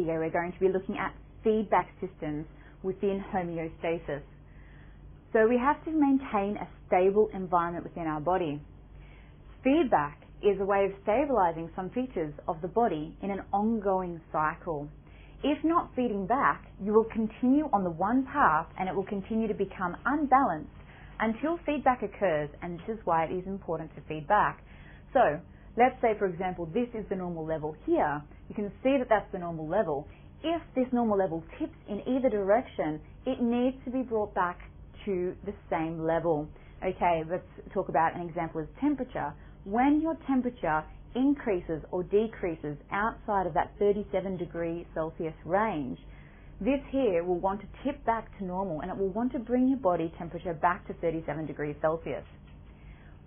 video, we're going to be looking at feedback systems within homeostasis. So we have to maintain a stable environment within our body. Feedback is a way of stabilizing some features of the body in an ongoing cycle. If not feeding back, you will continue on the one path and it will continue to become unbalanced until feedback occurs, and this is why it is important to feed back. So, let's say, for example, this is the normal level here. You can see that that's the normal level. If this normal level tips in either direction, it needs to be brought back to the same level. Okay, let's talk about an example of temperature. When your temperature increases or decreases outside of that 37 degree Celsius range, this here will want to tip back to normal and it will want to bring your body temperature back to 37 degrees Celsius.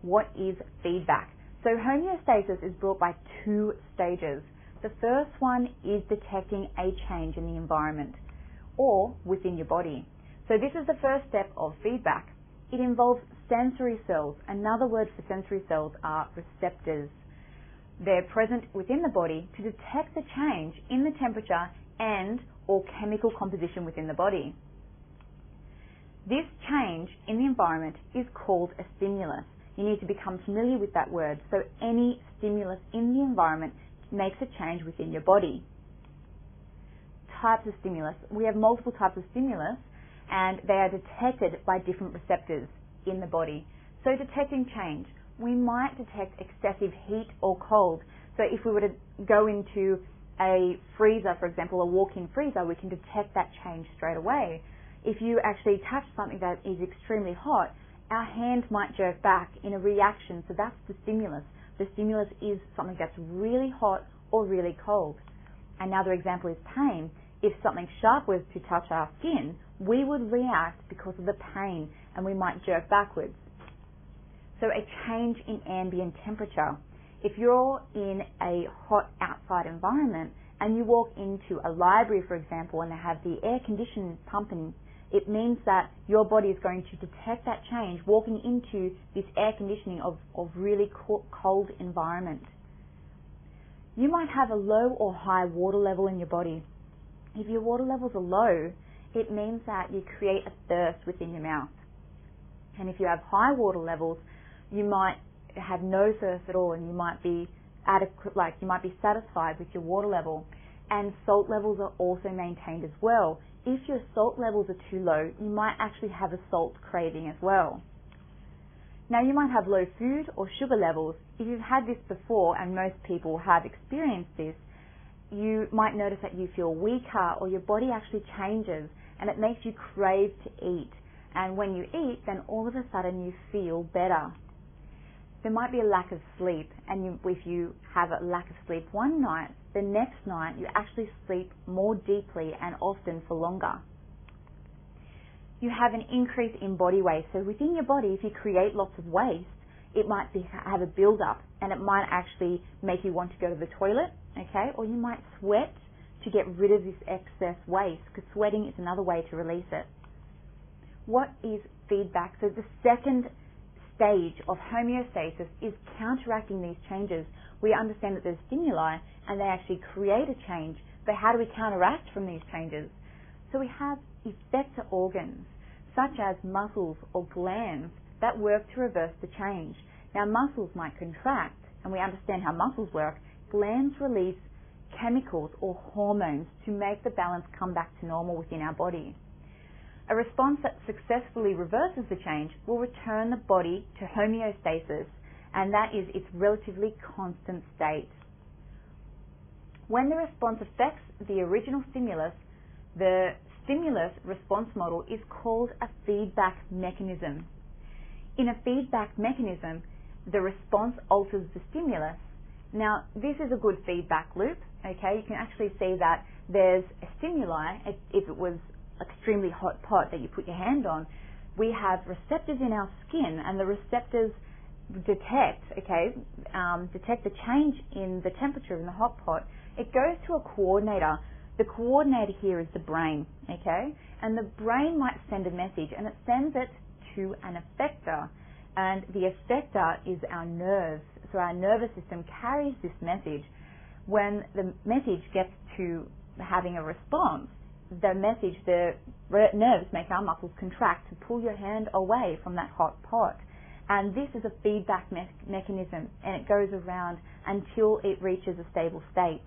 What is feedback? So homeostasis is brought by two stages. The first one is detecting a change in the environment or within your body. So this is the first step of feedback. It involves sensory cells. Another word for sensory cells are receptors. They're present within the body to detect the change in the temperature and or chemical composition within the body. This change in the environment is called a stimulus. You need to become familiar with that word. So any stimulus in the environment makes a change within your body. Types of stimulus. We have multiple types of stimulus and they are detected by different receptors in the body. So detecting change. We might detect excessive heat or cold. So if we were to go into a freezer, for example, a walk-in freezer, we can detect that change straight away. If you actually touch something that is extremely hot, our hand might jerk back in a reaction, so that's the stimulus. The stimulus is something that's really hot or really cold. Another example is pain. If something sharp was to touch our skin, we would react because of the pain and we might jerk backwards. So a change in ambient temperature if you're in a hot outside environment and you walk into a library, for example, and they have the air conditioning pumping, it means that your body is going to detect that change walking into this air conditioning of, of really cold environment. You might have a low or high water level in your body. If your water levels are low, it means that you create a thirst within your mouth. And if you have high water levels, you might have no thirst at all and you might be adequate, like you might be satisfied with your water level. And salt levels are also maintained as well. If your salt levels are too low, you might actually have a salt craving as well. Now you might have low food or sugar levels. If you've had this before, and most people have experienced this, you might notice that you feel weaker or your body actually changes and it makes you crave to eat. And when you eat, then all of a sudden you feel better there might be a lack of sleep, and you, if you have a lack of sleep one night, the next night you actually sleep more deeply and often for longer. You have an increase in body weight. So within your body, if you create lots of waste, it might be, have a build up and it might actually make you want to go to the toilet, okay? Or you might sweat to get rid of this excess waste because sweating is another way to release it. What is feedback? So the second stage of homeostasis is counteracting these changes. We understand that there's stimuli and they actually create a change, but how do we counteract from these changes? So we have effector organs, such as muscles or glands, that work to reverse the change. Now muscles might contract, and we understand how muscles work. Glands release chemicals or hormones to make the balance come back to normal within our body. A response that successfully reverses the change will return the body to homeostasis, and that is its relatively constant state. When the response affects the original stimulus, the stimulus response model is called a feedback mechanism. In a feedback mechanism, the response alters the stimulus. Now, this is a good feedback loop, okay? You can actually see that there's a stimuli, if it was extremely hot pot that you put your hand on, we have receptors in our skin, and the receptors detect, okay, um, detect the change in the temperature in the hot pot. It goes to a coordinator. The coordinator here is the brain, okay, and the brain might send a message, and it sends it to an effector, and the effector is our nerves. So our nervous system carries this message. When the message gets to having a response, the message, the nerves make our muscles contract to pull your hand away from that hot pot. And this is a feedback me- mechanism and it goes around until it reaches a stable state.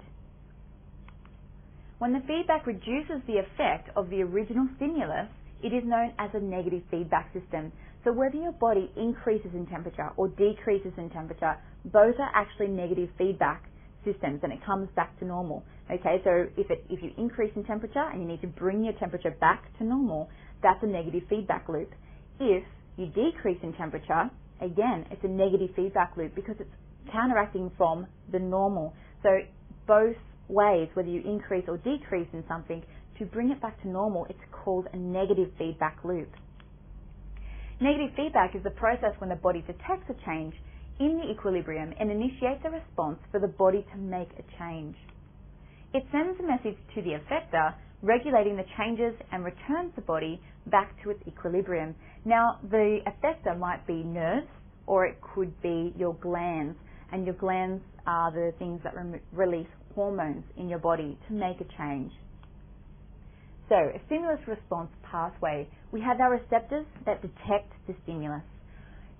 When the feedback reduces the effect of the original stimulus, it is known as a negative feedback system. So whether your body increases in temperature or decreases in temperature, both are actually negative feedback systems and it comes back to normal. Okay, so if it, if you increase in temperature and you need to bring your temperature back to normal, that's a negative feedback loop. If you decrease in temperature, again, it's a negative feedback loop because it's counteracting from the normal. So both ways, whether you increase or decrease in something, to bring it back to normal, it's called a negative feedback loop. Negative feedback is the process when the body detects a change in the equilibrium and initiates a response for the body to make a change. It sends a message to the effector regulating the changes and returns the body back to its equilibrium. Now, the effector might be nerves or it could be your glands, and your glands are the things that re- release hormones in your body to make a change. So, a stimulus response pathway. We have our receptors that detect the stimulus.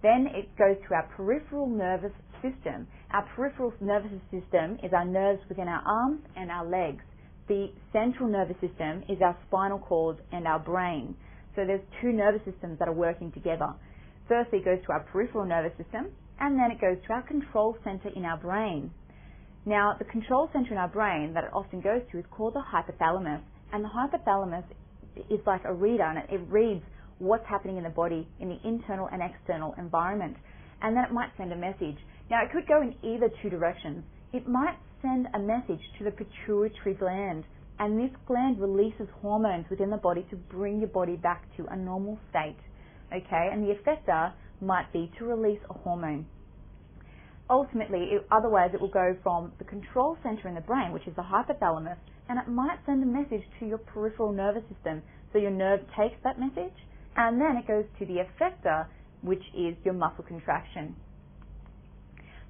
Then it goes to our peripheral nervous system. Our peripheral nervous system is our nerves within our arms and our legs. The central nervous system is our spinal cord and our brain. So there's two nervous systems that are working together. Firstly, it goes to our peripheral nervous system, and then it goes to our control center in our brain. Now, the control center in our brain that it often goes to is called the hypothalamus, and the hypothalamus is like a reader, and it, it reads what's happening in the body in the internal and external environment. And then it might send a message. Now, it could go in either two directions. It might send a message to the pituitary gland, and this gland releases hormones within the body to bring your body back to a normal state. Okay, and the effector might be to release a hormone. Ultimately, it, otherwise, it will go from the control center in the brain, which is the hypothalamus, and it might send a message to your peripheral nervous system. So your nerve takes that message and then it goes to the effector, which is your muscle contraction.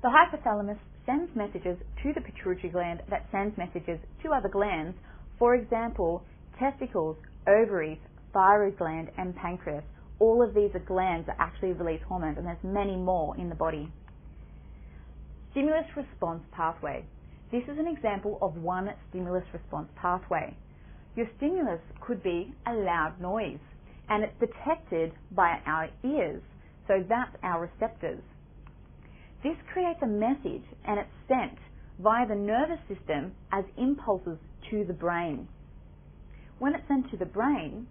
The hypothalamus sends messages to the pituitary gland that sends messages to other glands, for example, testicles, ovaries, thyroid gland, and pancreas. All of these are glands that actually release hormones, and there's many more in the body. Stimulus response pathway. This is an example of one stimulus response pathway. Your stimulus could be a loud noise and it's detected by our ears. So that's our receptors. This creates a message and it's sent via the nervous system as impulses to the brain. When it's sent to the brain,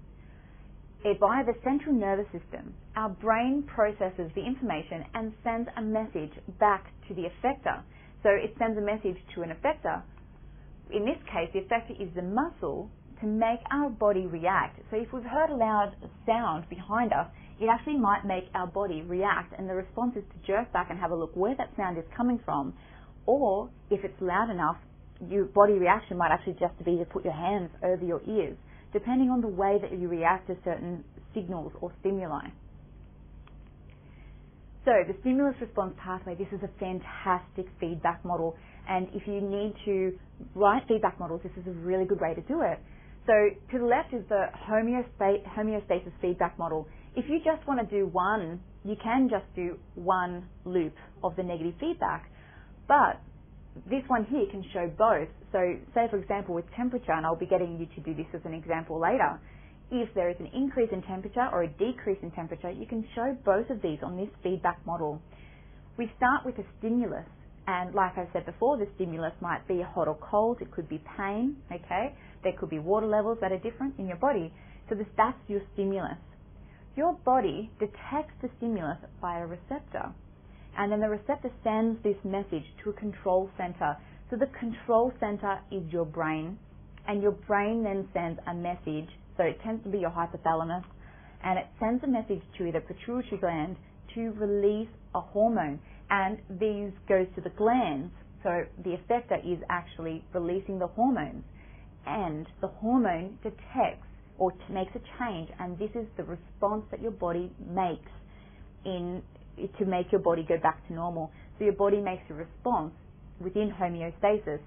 it, via the central nervous system, our brain processes the information and sends a message back to the effector. So it sends a message to an effector. In this case, the effector is the muscle to make our body react. So if we've heard a loud sound behind us, it actually might make our body react, and the response is to jerk back and have a look where that sound is coming from. Or if it's loud enough, your body reaction might actually just be to put your hands over your ears, depending on the way that you react to certain signals or stimuli. So the stimulus response pathway, this is a fantastic feedback model. And if you need to write feedback models, this is a really good way to do it. So to the left is the homeostasis feedback model. If you just want to do one, you can just do one loop of the negative feedback. But this one here can show both. So say for example with temperature, and I'll be getting you to do this as an example later, if there is an increase in temperature or a decrease in temperature, you can show both of these on this feedback model. We start with a stimulus, and like I said before, the stimulus might be hot or cold, it could be pain, okay? There could be water levels that are different in your body. So this, that's your stimulus. Your body detects the stimulus by a receptor. And then the receptor sends this message to a control center. So the control center is your brain. And your brain then sends a message. So it tends to be your hypothalamus. And it sends a message to either pituitary gland to release a hormone. And these goes to the glands. So the effector is actually releasing the hormones and the hormone detects or makes a change, and this is the response that your body makes in to make your body go back to normal. So your body makes a response within homeostasis.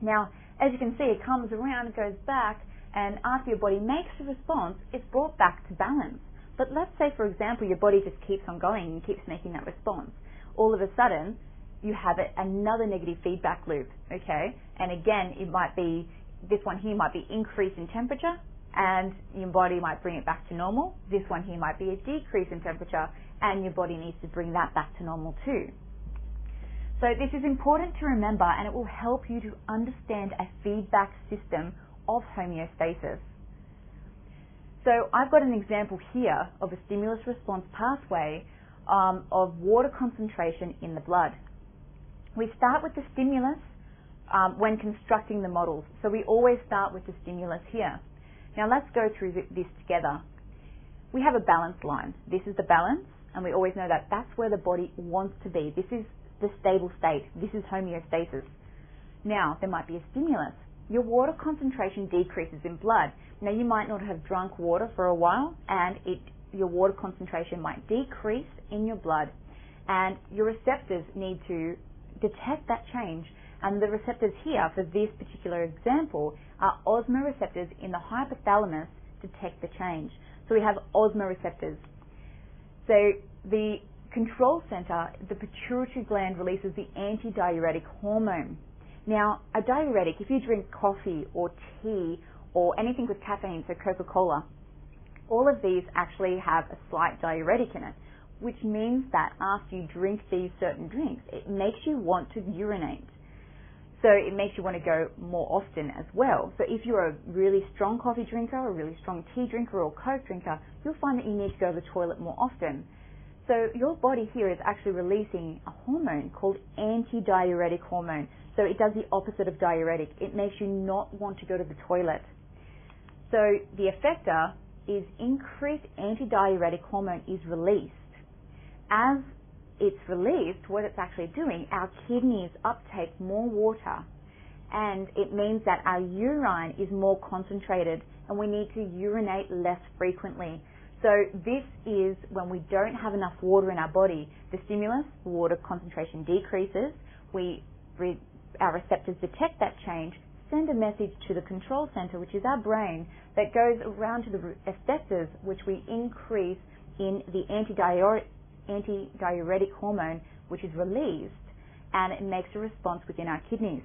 Now, as you can see, it comes around, goes back, and after your body makes a response, it's brought back to balance. But let's say, for example, your body just keeps on going and keeps making that response. All of a sudden, you have another negative feedback loop, okay? And again, it might be, this one here might be increase in temperature, and your body might bring it back to normal. This one here might be a decrease in temperature, and your body needs to bring that back to normal too. So this is important to remember and it will help you to understand a feedback system of homeostasis. So I've got an example here of a stimulus response pathway um, of water concentration in the blood. We start with the stimulus um, when constructing the models. So we always start with the stimulus here. Now let's go through this together. We have a balance line. This is the balance, and we always know that that's where the body wants to be. This is the stable state. This is homeostasis. Now, there might be a stimulus. Your water concentration decreases in blood. Now, you might not have drunk water for a while, and it, your water concentration might decrease in your blood, and your receptors need to detect that change. And the receptors here, for this particular example, are osmoreceptors in the hypothalamus detect the change. So we have osmoreceptors. So the control center, the pituitary gland releases the antidiuretic hormone. Now, a diuretic, if you drink coffee or tea or anything with caffeine, so Coca-Cola, all of these actually have a slight diuretic in it, which means that after you drink these certain drinks, it makes you want to urinate. So it makes you want to go more often as well. So if you're a really strong coffee drinker, a really strong tea drinker, or Coke drinker, you'll find that you need to go to the toilet more often. So your body here is actually releasing a hormone called antidiuretic hormone. So it does the opposite of diuretic. It makes you not want to go to the toilet. So the effector is increased antidiuretic hormone is released. As it's released, what it's actually doing, our kidneys uptake more water and it means that our urine is more concentrated and we need to urinate less frequently. So this is when we don't have enough water in our body. The stimulus, water concentration decreases. We, our receptors detect that change, send a message to the control center, which is our brain, that goes around to the receptors, which we increase in the antidiuretic, antidiuretic hormone, which is released, and it makes a response within our kidneys.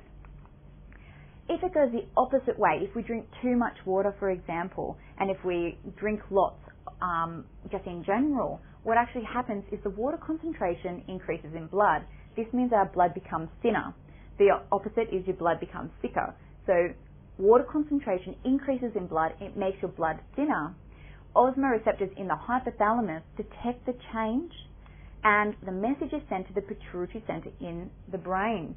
If it goes the opposite way, if we drink too much water, for example, and if we drink lots um, just in general, what actually happens is the water concentration increases in blood. This means our blood becomes thinner. The opposite is your blood becomes thicker. So water concentration increases in blood, it makes your blood thinner. Osmoreceptors in the hypothalamus detect the change and the message is sent to the pituitary center in the brain.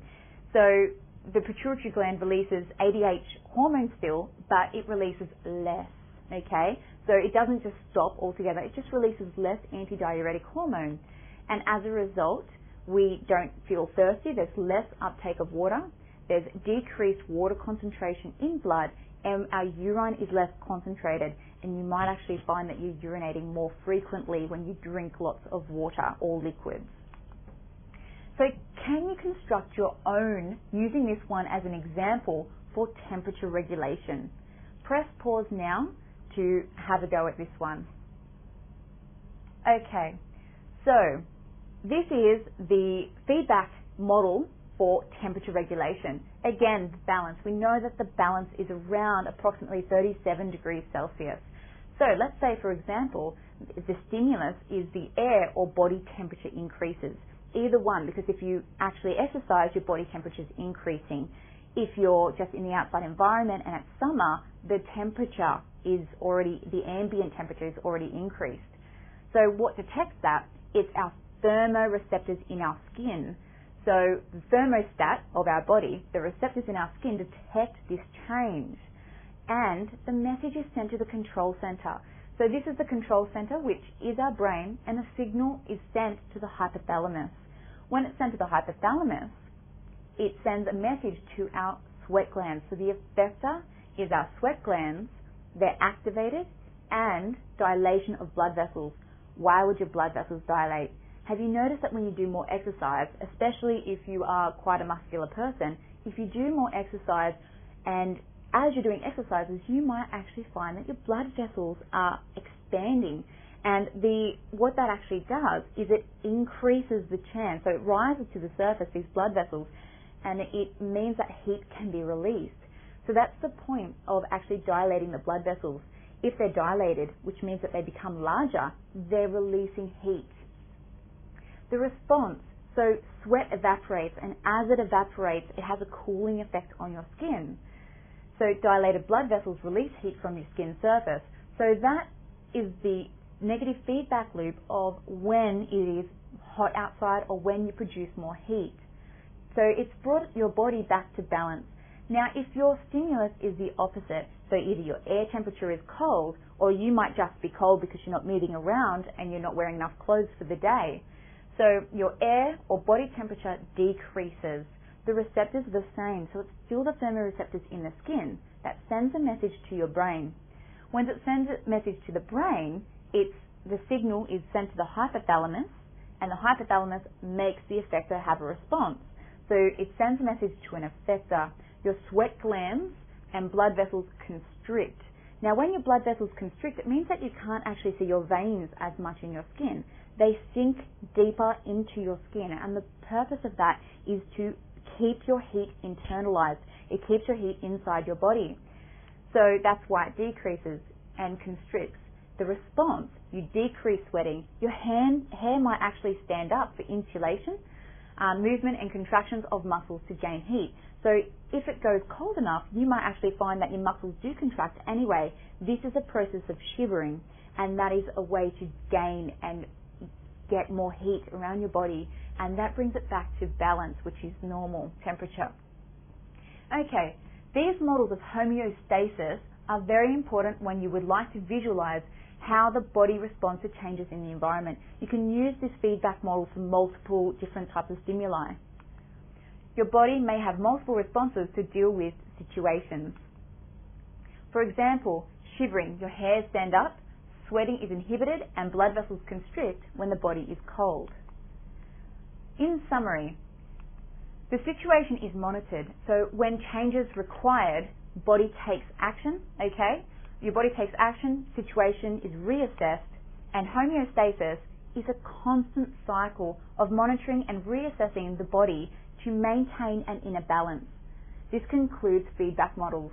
So the pituitary gland releases ADH hormone still, but it releases less. Okay? So it doesn't just stop altogether, it just releases less antidiuretic hormone. And as a result, we don't feel thirsty, there's less uptake of water, there's decreased water concentration in blood, and our urine is less concentrated. And you might actually find that you're urinating more frequently when you drink lots of water or liquids. So, can you construct your own using this one as an example for temperature regulation? Press pause now to have a go at this one. Okay, so this is the feedback model for temperature regulation. Again, balance. We know that the balance is around approximately 37 degrees Celsius. So let's say, for example, the stimulus is the air or body temperature increases. Either one, because if you actually exercise, your body temperature is increasing. If you're just in the outside environment and it's summer, the temperature is already, the ambient temperature is already increased. So what detects that? It's our thermoreceptors in our skin. So the thermostat of our body, the receptors in our skin detect this change. And the message is sent to the control center. So this is the control center, which is our brain, and the signal is sent to the hypothalamus. When it's sent to the hypothalamus, it sends a message to our sweat glands. So the effector is our sweat glands, they're activated, and dilation of blood vessels. Why would your blood vessels dilate? Have you noticed that when you do more exercise, especially if you are quite a muscular person, if you do more exercise, And as you're doing exercises, you might actually find that your blood vessels are expanding. And the what that actually does is it increases the chance. So it rises to the surface, these blood vessels, and it means that heat can be released. So that's the point of actually dilating the blood vessels. If they're dilated, which means that they become larger, they're releasing heat. The response, so sweat evaporates, and as it evaporates, it has a cooling effect on your skin. So dilated blood vessels release heat from your skin surface. So that is the negative feedback loop of when it is hot outside or when you produce more heat. So it's brought your body back to balance. Now, if your stimulus is the opposite, so either your air temperature is cold, or you might just be cold because you're not moving around and you're not wearing enough clothes for the day. So your air or body temperature decreases. The receptors are the same, so it's still the thermoreceptors in the skin that sends a message to your brain. When it sends a message to the brain, it's the signal is sent to the hypothalamus, and the hypothalamus makes the effector have a response. So it sends a message to an effector your sweat glands and blood vessels constrict. Now, when your blood vessels constrict, it means that you can't actually see your veins as much in your skin. They sink deeper into your skin, and the purpose of that is to keep your heat internalized. It keeps your heat inside your body. So that's why it decreases and constricts. The response, you decrease sweating. Your hand, hair might actually stand up for insulation, um, movement and contractions of muscles to gain heat. So if it goes cold enough, you might actually find that your muscles do contract anyway. This is a process of shivering, and that is a way to gain and get more heat around your body, and that brings it back to balance, which is normal temperature. Okay, these models of homeostasis are very important when you would like to visualize how the body responds to changes in the environment. You can use this feedback model for multiple different types of stimuli. Your body may have multiple responses to deal with situations. For example, shivering, your hairs stand up, sweating is inhibited, and blood vessels constrict when the body is cold. In summary, the situation is monitored, so when changes required, body takes action, okay? Your body takes action, situation is reassessed, and homeostasis is a constant cycle of monitoring and reassessing the body to maintain an inner balance. This concludes feedback models.